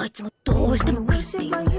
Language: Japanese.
あいつもどうしても来るっていう。